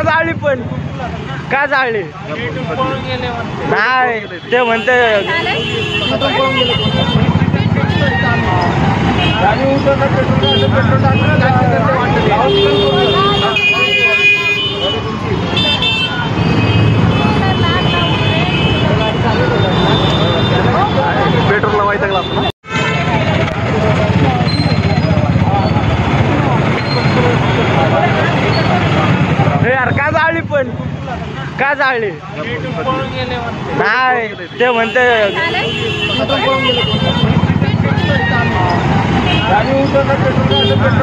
का जाळली पण. का जाळली नाही ते म्हणते पेट्रोल का जाळली पण. का जाळली? नाही ते म्हणते. पेट्रोल